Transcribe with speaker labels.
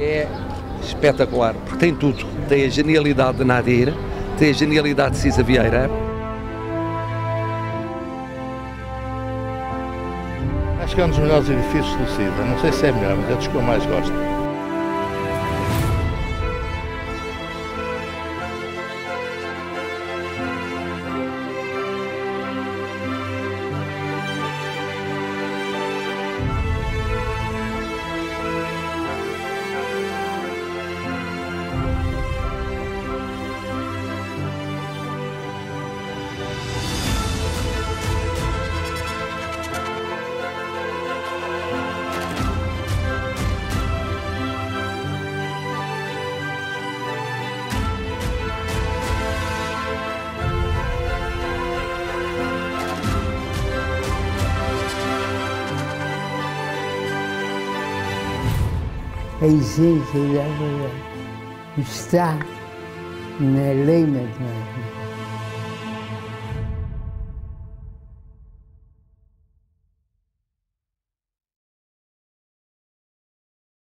Speaker 1: É espetacular, porque tem tudo. Tem a genialidade de Nadir, tem a genialidade de Cisa Vieira.
Speaker 2: Acho que é um dos melhores edifícios do Cida. Não sei se é melhor, mas é dos que eu mais gosto.
Speaker 3: Hij zegt, je, zegt, hij staat en hij met mij.